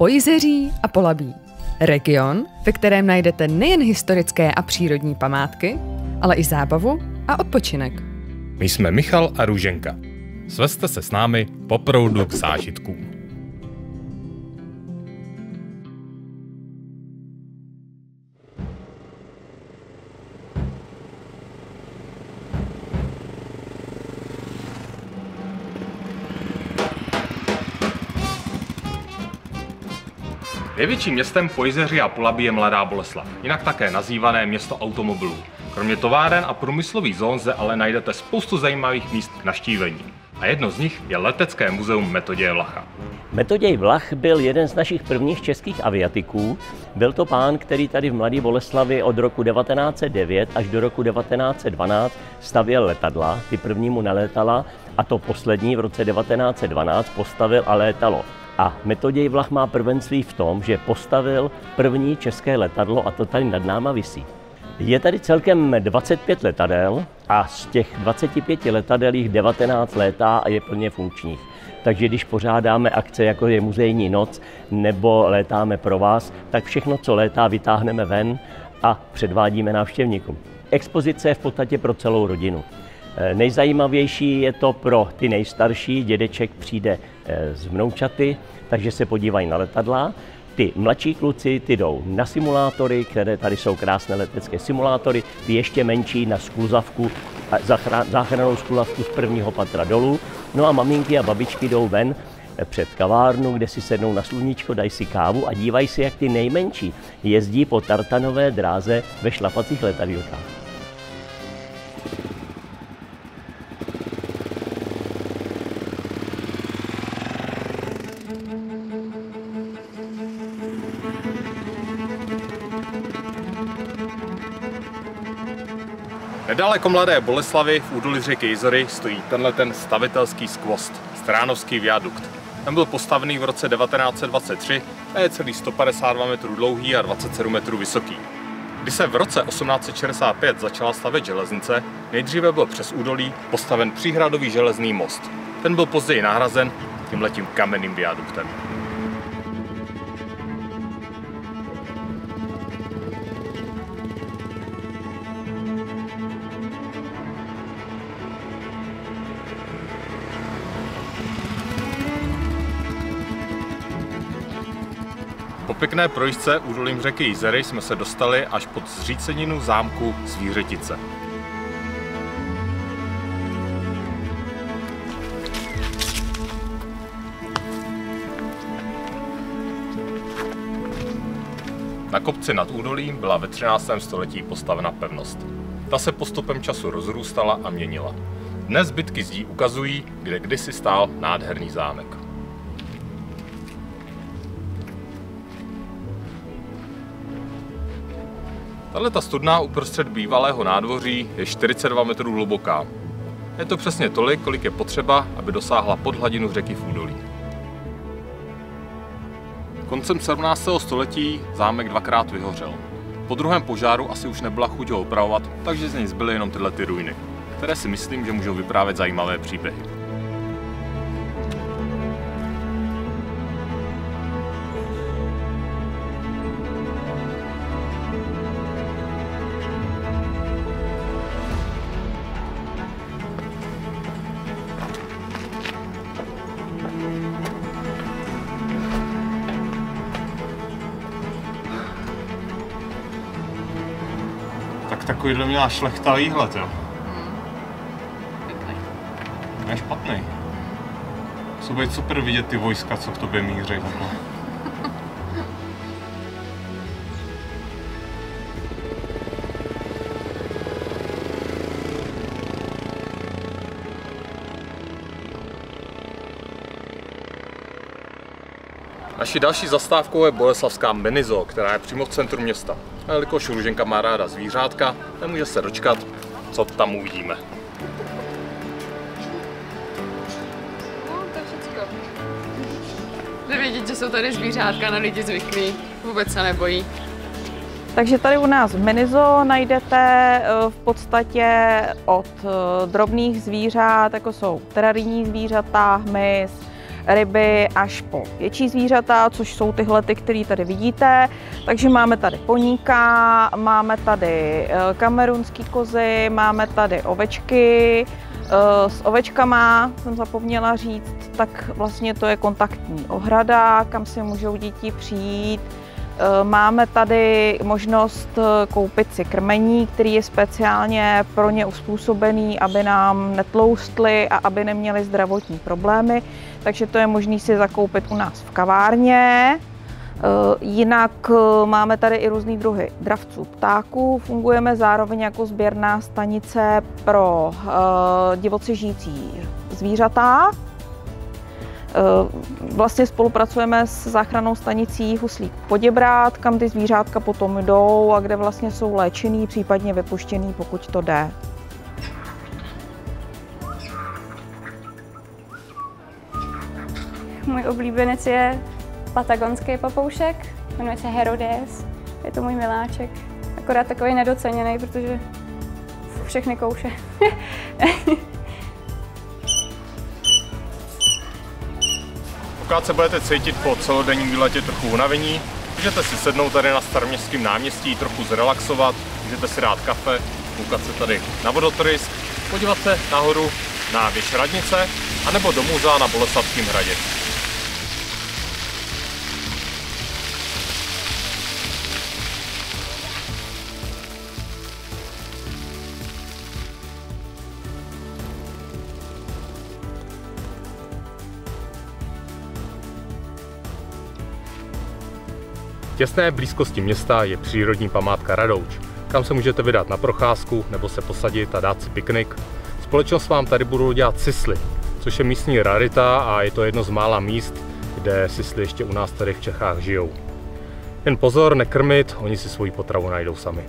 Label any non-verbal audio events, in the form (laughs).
Pojzeří a Polabí. Region, ve kterém najdete nejen historické a přírodní památky, ale i zábavu a odpočinek. My jsme Michal a Růženka. Svezte se s námi po proudu k zážitkům. Největším městem po jezeři a Polabí je Mladá Boleslav, jinak také nazývané město automobilů. Kromě továren a průmyslových zón zde ale najdete spoustu zajímavých míst k naštívení. A jedno z nich je Letecké muzeum Metoděje Vlacha. Metoděj Vlach byl jeden z našich prvních českých aviatiků. Byl to pán, který tady v Mladé Boleslavi od roku 1909 až do roku 1912 stavěl letadla. Ty první mu nalétala a to poslední v roce 1912 postavil a létalo. A Metoděj Vlach má prvenství v tom, že postavil první české letadlo a to tady nad náma visí. Je tady celkem 25 letadel a z těch 25 letadel jich 19 létá a je plně funkčních. Takže když pořádáme akce, jako je muzejní noc nebo létáme pro vás, tak všechno, co létá, vytáhneme ven a předvádíme návštěvníkům. Expozice je v podstatě pro celou rodinu. Eh, nejzajímavější je to pro ty nejstarší. Dědeček přijde eh, z vnoučaty, takže se podívají na letadla. Ty mladší kluci, ty jdou na simulátory, které tady jsou krásné letecké simulátory, ty ještě menší na skluzavku, záchranou skluzavku z prvního patra dolů. No a maminky a babičky jdou ven eh, před kavárnu, kde si sednou na sluníčko, dají si kávu a dívají se, jak ty nejmenší jezdí po tartanové dráze ve šlapacích letadílkách. Nedaleko Mladé Boleslavy v údolí řeky Jizory stojí tenhle ten stavitelský skvost, Stránovský viadukt. Ten byl postavený v roce 1923 a je celý 152 metrů dlouhý a 27 metrů vysoký. Když se v roce 1865 začala stavět železnice, nejdříve byl přes údolí postaven příhradový železný most. Ten byl později nahrazen tímhletím kamenným viaduktem. Pěkné projížďce údolím řeky Jizery jsme se dostali až pod zříceninu zámku Zvířetice. Na kopci nad údolím byla ve 13. století postavena pevnost. Ta se postupem času rozrůstala a měnila. Dnes zbytky zdí ukazují, kde kdysi stál nádherný zámek. Tahle ta studna uprostřed bývalého nádvoří je 42 metrů hluboká. Je to přesně tolik, kolik je potřeba, aby dosáhla pod hladinu řeky v údolí. Koncem 17. století zámek dvakrát vyhořel. Po druhém požáru asi už nebyla chuť ho opravovat, takže z něj zbyly jenom tyhle ty ruiny, které si myslím, že můžou vyprávět zajímavé příběhy. Takovýhle měla šlechta výhled, jo. Ne špatný. Musí být super vidět ty vojska, co k tobě míří. Naší další zastávkou je Boleslavská Menizo, která je přímo v centru města. A jelikož Růženka má ráda zvířátka, nemůže se dočkat, co tam uvidíme. No, vidět, že jsou tady zvířátka na lidi zvyklí. Vůbec se nebojí. Takže tady u nás v Menizo najdete eh, v podstatě od eh, drobných zvířat, jako jsou terarijní zvířata, hmyz, ryby až po větší zvířata, což jsou tyhle, ty, které tady vidíte. Takže máme tady poníka, máme tady eh, kamerunský kozy, máme tady ovečky, eh, s ovečkama, jsem zapomněla říct, tak vlastně to je kontaktní ohrada, kam si můžou děti přijít máme tady možnost eh, koupit si krmení, který je speciálně pro ně uspůsobený, aby nám netloustly a aby neměli zdravotní problémy. Takže to je možné si zakoupit u nás v kavárně. Eh, jinak máme tady i různé druhy dravců ptáků. Fungujeme zároveň jako sběrná stanice pro divoce žijící zvířata. Eh, vlastně spolupracujeme s záchrannou stanicí Huslík Poděbrát, kam ty zvířátka potom jdou a kde vlastně jsou léčený, případně vypuštěný, pokud to jde. Můj oblíbenec je patagonský papoušek, jmenuje se Herodes, je to můj miláček. Akorát takový nedoceněný, protože všechny kouše. (laughs) Pokud se budete cítit po celodenním výletě trochu unavení, můžete si sednout tady na staroměstském náměstí, trochu zrelaxovat, můžete si dát kafe, koukat se tady na vodotrysk, podívat se nahoru na věž radnice, anebo do muzea na Boleslavském hradě. Těsné blízkosti města je přírodní památka Radouč, kam se můžete vydat na procházku nebo se posadit a dát si piknik. Společnost vám tady budou dělat sisly, což je místní rarita a je to jedno z mála míst, kde sisly ještě u nás tady v Čechách žijou. Jen pozor, nekrmit, oni si svoji potravu najdou sami.